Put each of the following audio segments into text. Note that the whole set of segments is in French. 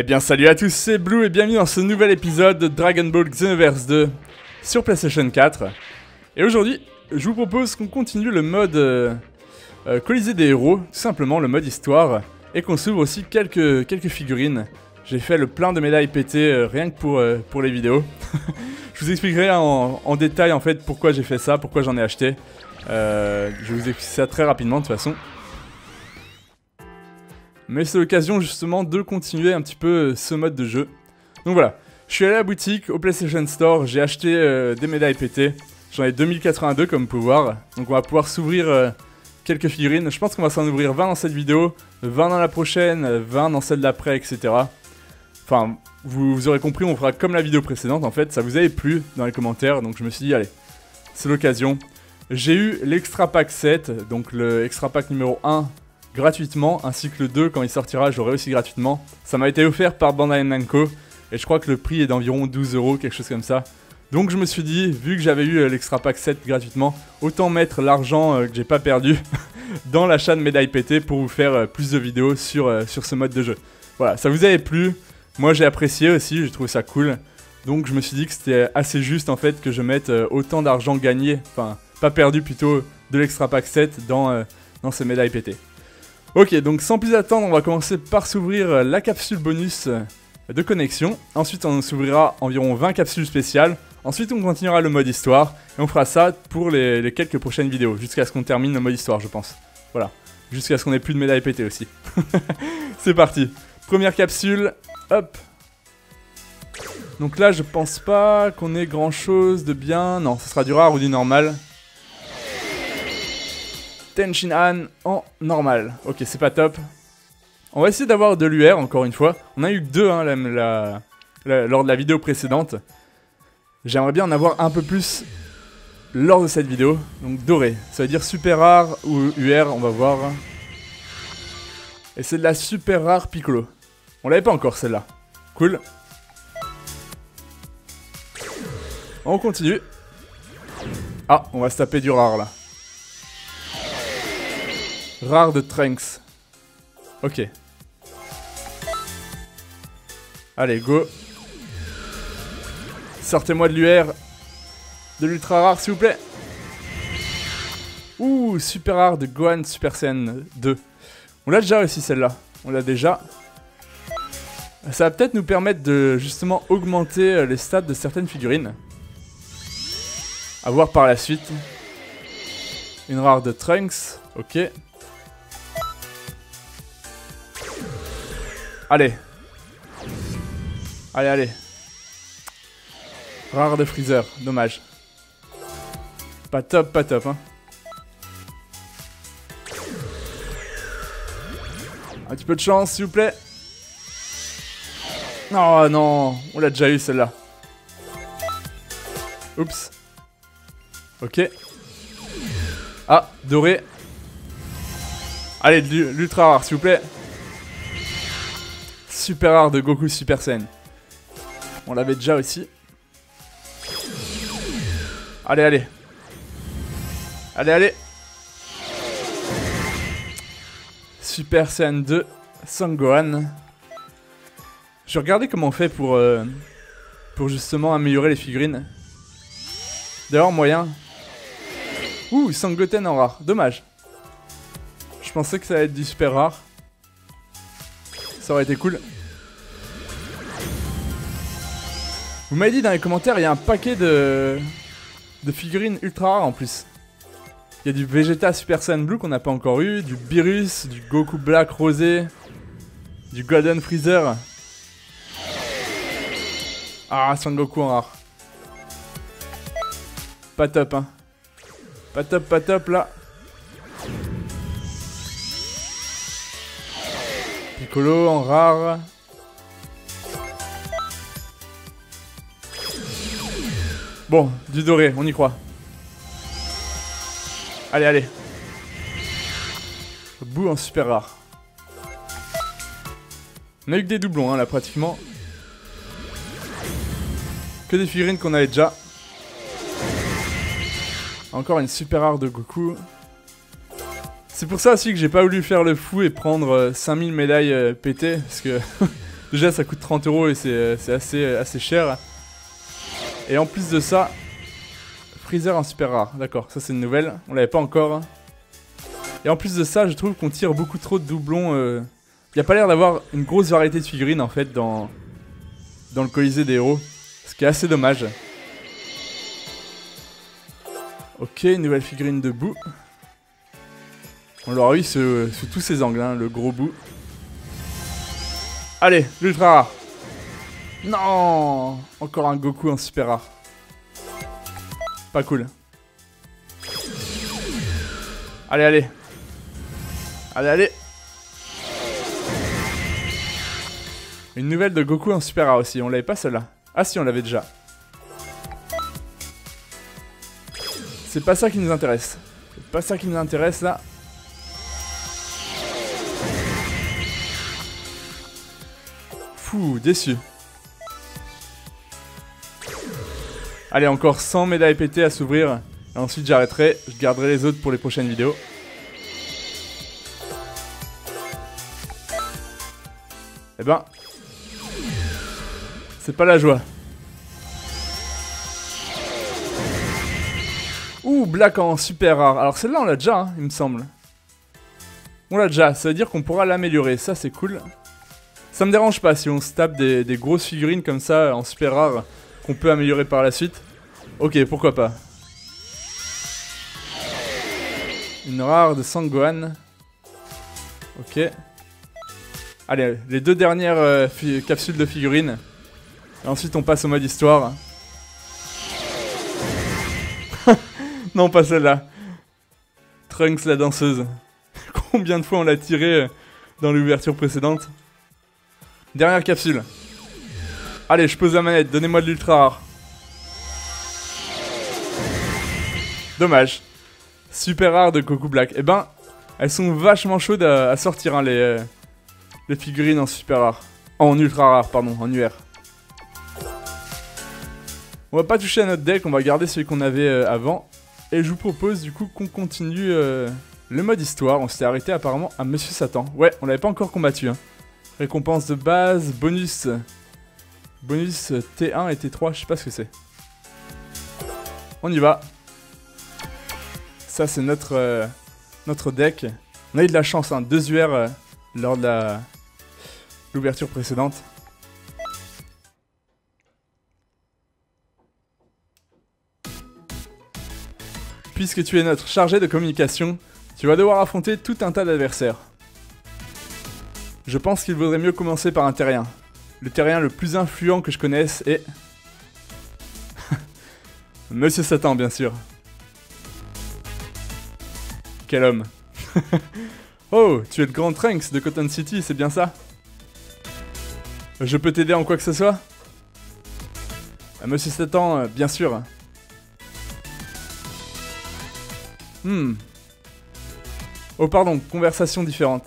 Eh bien salut à tous, c'est Blue et bienvenue dans ce nouvel épisode de Dragon Ball Xenoverse 2 sur PlayStation 4. Et aujourd'hui, je vous propose qu'on continue le mode euh, euh, Colisée des héros, tout simplement le mode histoire, et qu'on s'ouvre aussi quelques, quelques figurines. J'ai fait le plein de médailles pétées euh, rien que pour, euh, pour les vidéos. je vous expliquerai en, détail en fait pourquoi j'ai fait ça, pourquoi j'en ai acheté. Euh, je vous expliquer ça très rapidement de toute façon. Mais c'est l'occasion justement de continuer un petit peu ce mode de jeu. Donc voilà, je suis allé à la boutique, au PlayStation Store, j'ai acheté des médailles pétées. J'en ai 2082 comme pouvoir. Donc on va pouvoir s'ouvrir quelques figurines. Je pense qu'on va s'en ouvrir 20 dans cette vidéo, 20 dans la prochaine, euh, 20 dans celle d'après, etc. Enfin, vous, aurez compris, on fera comme la vidéo précédente en fait. Ça vous avait plu dans les commentaires, donc je me suis dit, allez, c'est l'occasion. J'ai eu l'extra pack 7, donc le extra pack numéro 1 gratuitement, ainsi que le 2 quand il sortira, j'aurai aussi gratuitement. Ça m'a été offert par Bandai Namco, et je crois que le prix est d'environ 12 euros, quelque chose comme ça. Donc je me suis dit, vu que j'avais eu euh, l'extra pack 7 gratuitement, autant mettre l'argent euh, que j'ai pas perdu dans l'achat de médailles pétées pour vous faire euh, plus de vidéos sur, sur ce mode de jeu. Voilà, ça vous avait plu, moi j'ai apprécié aussi, j'ai trouvé ça cool. Donc je me suis dit que c'était assez juste en fait que je mette euh, autant d'argent gagné, enfin pas perdu plutôt, de l'extra pack 7 dans, euh, dans ces médailles pétées. Ok, donc sans plus attendre, on va commencer par s'ouvrir euh, la capsule bonus de connexion. Ensuite, on s'ouvrira environ 20 capsules spéciales. Ensuite, on continuera le mode histoire. Et on fera ça pour les, les quelques prochaines vidéos, jusqu'à ce qu'on termine le mode histoire, je pense. Voilà. Jusqu'à ce qu'on ait plus de médailles pétées aussi. C'est parti. Première capsule. Hop. Donc là, je pense pas qu'on ait grand chose de bien. Non, ce sera du rare ou du normal. Tenshinhan en normal. Ok, c'est pas top. On va essayer d'avoir de l'UR encore une fois. On a eu que deux hein, lors de la vidéo précédente. J'aimerais bien en avoir un peu plus lors de cette vidéo. Donc doré. Ça veut dire super rare ou UR, on va voir. Et c'est de la super rare Piccolo. On l'avait pas encore celle-là. Cool. On continue. Ah, on va se taper du rare là. Rare de Trunks. Ok. Allez, go. Sortez-moi de l'UR. De l'ultra rare, s'il vous plaît. Ouh, super rare de Gohan Super Saiyan 2. On l'a déjà réussi celle-là. On l'a déjà. Ça va peut-être nous permettre de justement augmenter euh, les stats de certaines figurines. À voir par la suite. Une rare de Trunks. Ok. Allez. Allez, allez. Rare de Freezer, dommage. Pas top, pas top, hein. Un petit peu de chance, s'il vous plaît. Oh non, on l'a déjà eu celle-là. Oups. Ok. Ah, doré. Allez, l'ultra rare, s'il vous plaît. Super rare de Goku Super Saiyan. On l'avait déjà aussi. Allez, allez. Allez, allez. Super Saiyan 2, Sangohan. Je regarder comment on fait pour, euh, pour justement améliorer les figurines. D'ailleurs, moyen. Ouh, Sangoten en rare. Dommage. Je pensais que ça allait être du super rare. Ça aurait été cool. Vous m'avez dit dans les commentaires, il y a un paquet de, de figurines ultra rares en plus. Il y a du Vegeta Super Saiyan Blue qu'on n'a pas encore eu, du Beerus, du Goku Black Rosé, du Golden Freezer. Ah, Son Goku en rare. Pas top, hein. Pas top, pas top là. Piccolo en rare. Bon, du doré, on y croit. Allez, allez. Bout en super rare. On a eu que des doublons, hein, là, pratiquement. Que des figurines qu'on avait déjà. Encore une super rare de Goku. C'est pour ça aussi que j'ai pas voulu faire le fou et prendre 5000 médailles pétées, parce que déjà ça coûte 30 euros et c'est assez, assez cher. Et en plus de ça, Freezer en super rare. D'accord, ça c'est une nouvelle. On l'avait pas encore. Et en plus de ça, je trouve qu'on tire beaucoup trop de doublons. Euh. Il n'y a pas l'air d'avoir une grosse variété de figurines en fait dans, dans le Colisée des héros. Ce qui est assez dommage. Ok, nouvelle figurine de bout. On l'aura eu sous, tous ses angles, hein, le gros bout. Allez, l'ultra rare. Non Encore un Goku en super rare. Pas cool. Allez, allez. Allez, allez. Une nouvelle de Goku en super rare aussi. On l'avait pas celle-là. Ah si, on l'avait déjà. C'est pas ça qui nous intéresse. C'est pas ça qui nous intéresse là. Fou, déçu. Allez, encore 100 médailles pétées à s'ouvrir. Ensuite, j'arrêterai. Je garderai les autres pour les prochaines vidéos. Eh ben... C'est pas la joie. Ouh, Black en super rare. Alors celle-là, on l'a déjà, hein, il me semble. On l'a déjà, ça veut dire qu'on pourra l'améliorer. Ça, c'est cool. Ça me dérange pas si on se tape des, grosses figurines comme ça en super rare qu'on peut améliorer par la suite. Ok, pourquoi pas. Une rare de Sangohan. Ok. Allez, les deux dernières euh, capsules de figurines. Ensuite, on passe au mode histoire. non, pas celle-là. Trunks la danseuse. Combien de fois on l'a tiré euh, dans l'ouverture précédente Dernière capsule. Allez, je pose la manette, donnez-moi de l'ultra rare. Dommage. Super rare de Coco Black. Eh ben, elles sont vachement chaudes à, sortir, hein, les, euh, les figurines en super rare. En ultra rare, pardon, en UR. On va pas toucher à notre deck, on va garder celui qu'on avait euh, avant. Et je vous propose du coup qu'on continue euh, le mode histoire. On s'était arrêté apparemment à Monsieur Satan. Ouais, on l'avait pas encore combattu. Hein. Récompense de base, bonus Bonus T1 et T3, je sais pas ce que c'est. On y va. Ça, c'est notre, euh, notre deck. On a eu de la chance, hein, deux UR euh, lors de l'ouverture précédente. Puisque tu es notre chargé de communication, tu vas devoir affronter tout un tas d'adversaires. Je pense qu'il vaudrait mieux commencer par un terrien. Le terrien le plus influent que je connaisse est... Monsieur Satan, bien sûr. Quel homme. oh, tu es le grand Trunks de Cotton City, c'est bien ça? Je peux t'aider en quoi que ce soit? Ah, Monsieur Satan, euh, bien sûr. Hmm. Oh pardon, conversation différente.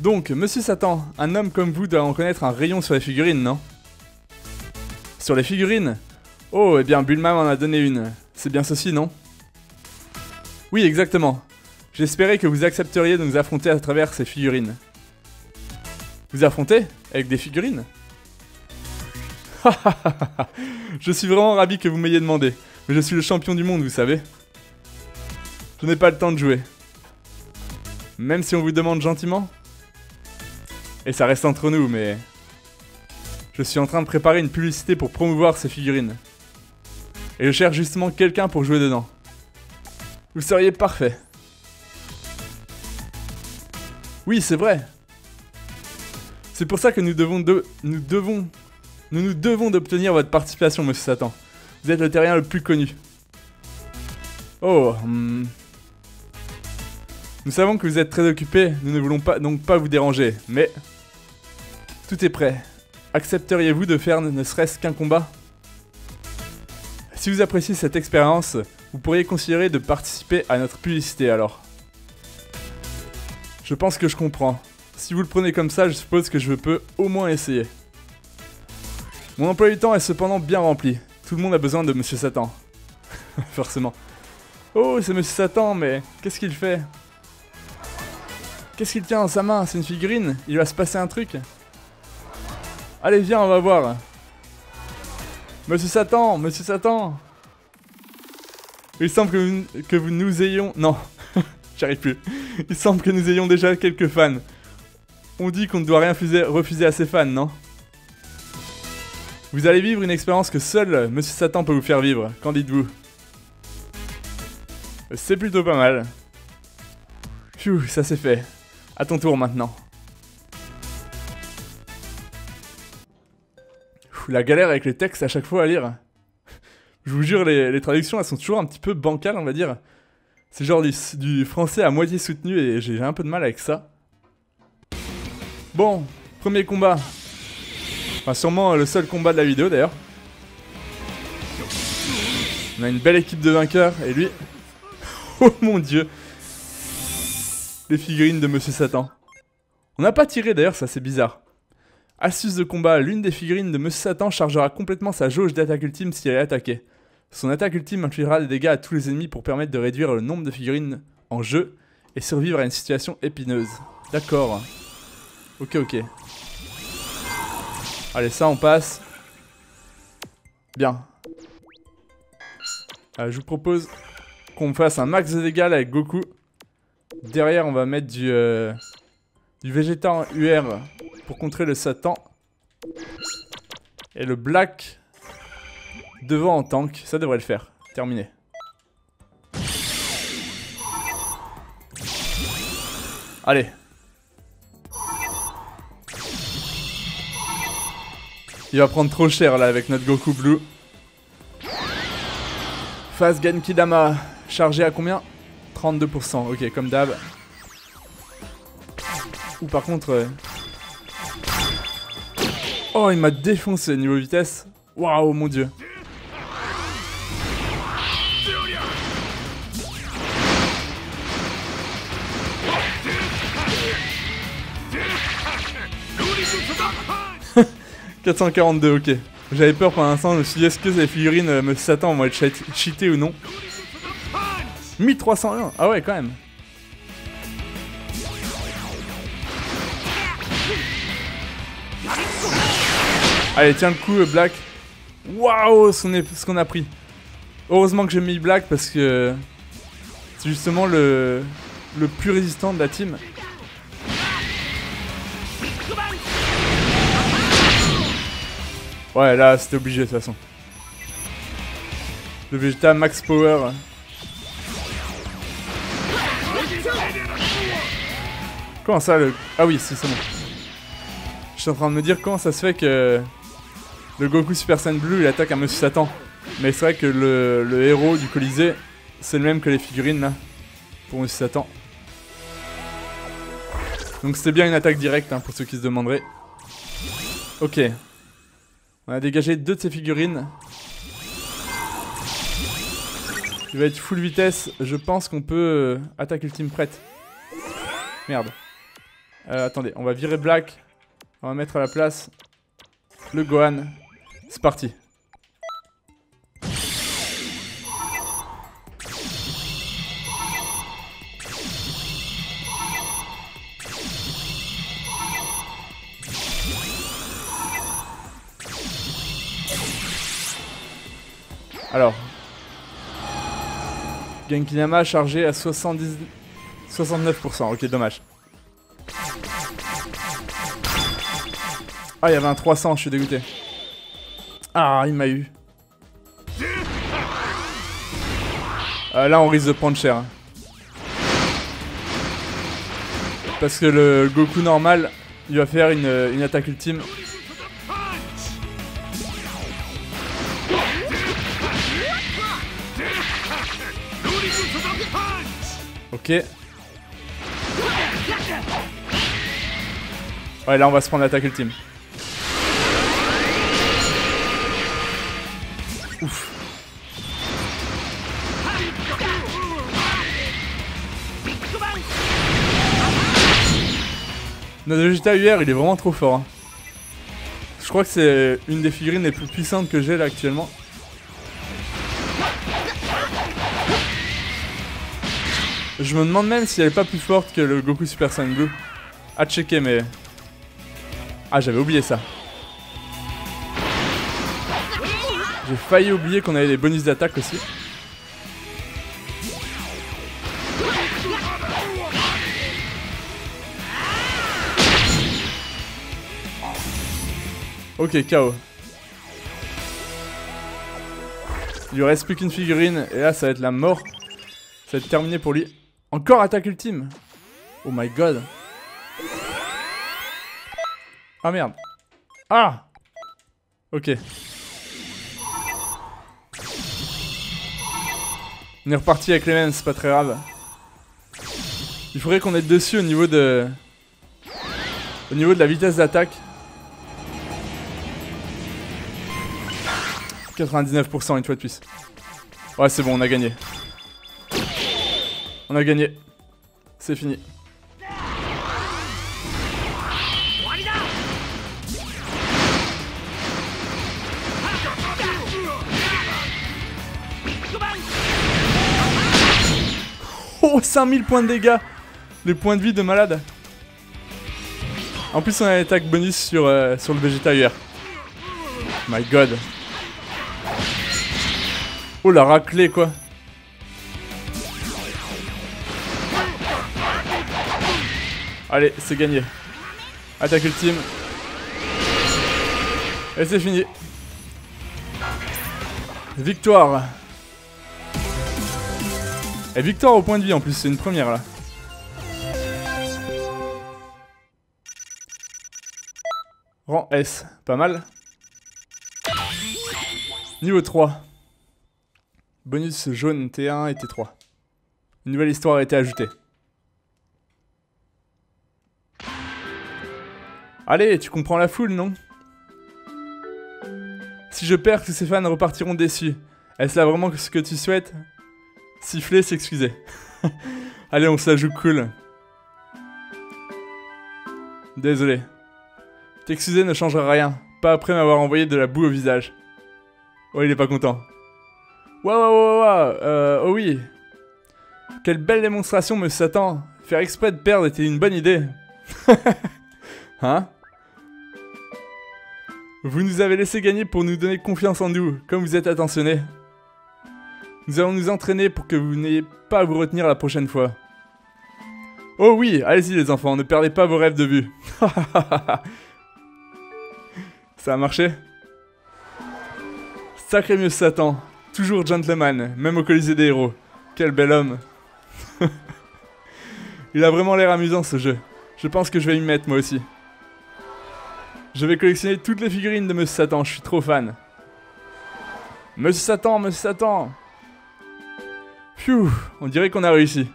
Donc, Monsieur Satan, un homme comme vous doit en connaître un rayon sur les figurines, non? Sur les figurines? Oh, eh bien, Bulma m'en a donné une. C'est bien ceci, non? Oui, exactement. J'espérais que vous accepteriez de nous affronter à travers ces figurines. Vous affronter Avec des figurines? Je suis vraiment ravi que vous m'ayez demandé. Mais je suis le champion du monde, vous savez. Je n'ai pas le temps de jouer. Même si on vous demande gentiment et ça reste entre nous, mais... Je suis en train de préparer une publicité pour promouvoir ces figurines. Et je cherche justement quelqu'un pour jouer dedans. Vous seriez parfait. Oui, c'est vrai. C'est pour ça que nous devons de... Nous devons... Nous nous devons d'obtenir votre participation, monsieur Satan. Vous êtes le terrien le plus connu. Oh, hmm. Nous savons que vous êtes très occupé, nous ne voulons pas donc pas vous déranger, mais tout est prêt. Accepteriez-vous de faire ne serait-ce qu'un combat? Si vous appréciez cette expérience, vous pourriez considérer de participer à notre publicité alors. Je pense que je comprends. Si vous le prenez comme ça, je suppose que je peux au moins essayer. Mon emploi du temps est cependant bien rempli. Tout le monde a besoin de Monsieur Satan. Forcément. Oh, c'est Monsieur Satan, mais qu'est-ce qu'il fait? Qu'est-ce qu'il tient dans sa main? C'est une figurine? Il va se passer un truc? Allez, viens, on va voir. Monsieur Satan, Monsieur Satan Il semble que, nous ayons... Non, j'arrive plus. Il semble que nous ayons déjà quelques fans. On dit qu'on ne doit rien refuser à ses fans, non? Vous allez vivre une expérience que seul Monsieur Satan peut vous faire vivre. Qu'en dites-vous? C'est plutôt pas mal. Phew, ça c'est fait. À ton tour maintenant. la galère avec les textes à chaque fois à lire. Je vous jure, les, traductions, elles sont toujours un petit peu bancales, on va dire. C'est genre du, français à moitié soutenu et j'ai un peu de mal avec ça. Bon, premier combat. Enfin, sûrement le seul combat de la vidéo d'ailleurs. On a une belle équipe de vainqueurs et lui... oh mon dieu Les figurines de Monsieur Satan. On n'a pas tiré d'ailleurs, ça c'est bizarre. Astuce de combat, l'une des figurines de Monsieur Satan chargera complètement sa jauge d'attaque ultime si elle est attaquée. Son attaque ultime infligera des dégâts à tous les ennemis pour permettre de réduire le nombre de figurines en jeu et survivre à une situation épineuse. D'accord. Ok, ok. Allez, ça on passe. Bien. Euh, je vous propose qu'on fasse un max de dégâts avec Goku. Derrière, on va mettre du, euh, du Vegeta en UR pour contrer le Satan. Et le Black devant en tank. Ça devrait le faire. Terminé. Allez. Il va prendre trop cher là avec notre Goku Blue. Phase Genkidama. Chargé à combien? 32%. Ok, comme d'hab. Ou par contre... Euh, Oh, il m'a défoncé niveau vitesse. Waouh, mon dieu. « 442, ok. J'avais peur pendant un instant, je me suis dit est-ce que les figurines euh, me s'attendent vont être cheatées ou non? 1301 Ah ouais, quand même. Allez, tiens le coup, euh, Black. Waouh, ce qu'on a pris. Heureusement que j'ai mis Black parce que c'est justement le, le plus résistant de la team. Ouais, là, c'était obligé de toute façon. Le Vegeta Max Power. Comment ça, le... Ah oui, c'est bon. Je suis en train de me dire comment ça se fait que le Goku Super Saiyan Blue il attaque un Monsieur Satan. Mais c'est vrai que le, héros du Colisée, c'est le même que les figurines là, pour Monsieur Satan. Donc c'était bien une attaque directe hein, pour ceux qui se demanderaient. Ok. On a dégagé deux de ces figurines. Il va être full vitesse. Je pense qu'on peut euh, attaquer le team prête. Merde. Euh, attendez, on va virer Black. On va mettre à la place le Gohan. C'est parti. Alors. Genkinama chargé à 70... 69%. Ok, dommage. Ah, il y avait un 300, je suis dégoûté. Ah, il m'a eu. Euh, là, on risque de prendre cher. Parce que le Goku normal, il va faire une, une attaque ultime. Ok. Ouais, là, on va se prendre l'attaque ultime. Ouf. Notre Vegeta UR, il est vraiment trop fort. Hein. Je crois que c'est une des figurines les plus puissantes que j'ai là actuellement. Je me demande même si elle est pas plus forte que le Goku Super Saiyan Blue. À checker, mais... Ah, j'avais oublié ça. J'ai failli oublier qu'on avait des bonus d'attaque aussi. Ok, KO. Il lui reste plus qu'une figurine et là ça va être la mort. Ça va être terminé pour lui. Encore attaque ultime Oh my god. Ah merde. Ah Ok. On est reparti avec les mêmes, c'est pas très grave. Il faudrait qu'on ait dessus au niveau de... Au niveau de la vitesse d'attaque. 99% une fois de plus. Ouais, c'est bon, on a gagné. On a gagné. C'est fini. Oh, 5000 points de dégâts Les points de vie de malade. En plus, on a l'attaque bonus sur, euh, sur le. My god. Oh la raclée quoi Allez, c'est gagné. Attaque ultime. Et c'est fini. Victoire. Et victoire au point de vie en plus, c'est une première là. Rang S, pas mal. Niveau 3. Bonus jaune T1 et T3. Une nouvelle histoire a été ajoutée. Allez, tu comprends la foule, non? Si je perds, tous ces fans repartiront déçus. Est-ce là vraiment ce que tu souhaites? Siffler, s'excuser. Allez, on se la joue cool. Désolé. T'excuser ne changera rien. Pas après m'avoir envoyé de la boue au visage. Oh, il est pas content. Waouh, waouh, waouh, euh, oh oui. Quelle belle démonstration, monsieur Satan. Faire exprès de perdre était une bonne idée. hein? Vous nous avez laissé gagner pour nous donner confiance en nous, comme vous êtes attentionné. Nous allons nous entraîner pour que vous n'ayez pas à vous retenir la prochaine fois. Oh oui, allez-y les enfants, ne perdez pas vos rêves de vue. Ça a marché? Sacré mieux Satan. Toujours gentleman, même au Colisée des héros. Quel bel homme. Il a vraiment l'air amusant ce jeu. Je pense que je vais y mettre moi aussi. Je vais collectionner toutes les figurines de Monsieur Satan, je suis trop fan. Monsieur Satan, Monsieur Satan On dirait qu'on a réussi.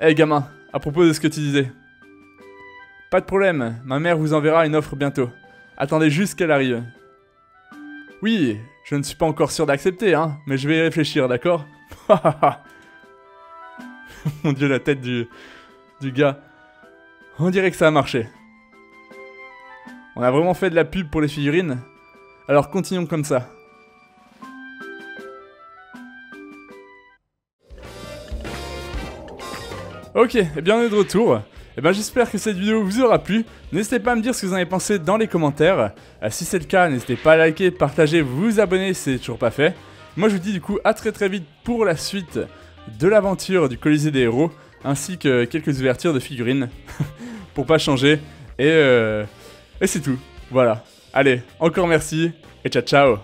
Eh gamin, à propos de ce que tu disais. Pas de problème, ma mère vous enverra une offre bientôt. Attendez juste qu'elle arrive. Oui, je ne suis pas encore sûr d'accepter, hein, mais je vais y réfléchir, d'accord? Mon dieu, la tête du, du gars. On dirait que ça a marché. On a vraiment fait de la pub pour les figurines. Alors continuons comme ça. Ok, et eh bien on est de retour. Et eh ben j'espère que cette vidéo vous aura plu. N'hésitez pas à me dire ce que vous en avez pensé dans les commentaires. Euh, si c'est le cas, n'hésitez pas à liker, partager, vous abonner si c'est toujours pas fait. Moi je vous dis du coup à très très vite pour la suite de l'aventure du Colisée des héros, ainsi que quelques ouvertures de figurines, pour pas changer. Et, euh, et c'est tout. Voilà. Allez, encore merci et ciao ciao